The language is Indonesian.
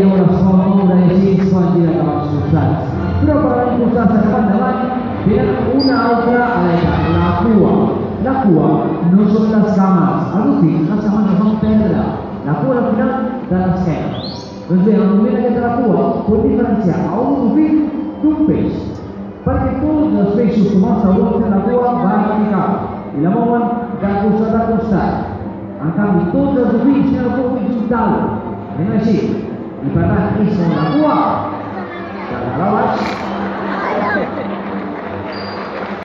يولى الصابون يشيك صادرة على السلطان dalam Bila una otra alaika La kuwa La kuwa no son las camas Aluti, las camas no son pedra final dan las camas Entonces, la novela que la kuwa Por diferencia a un movil de un pez Para que todos los peixos tomados a la kuwa va a la da da de resultado فما في صلاة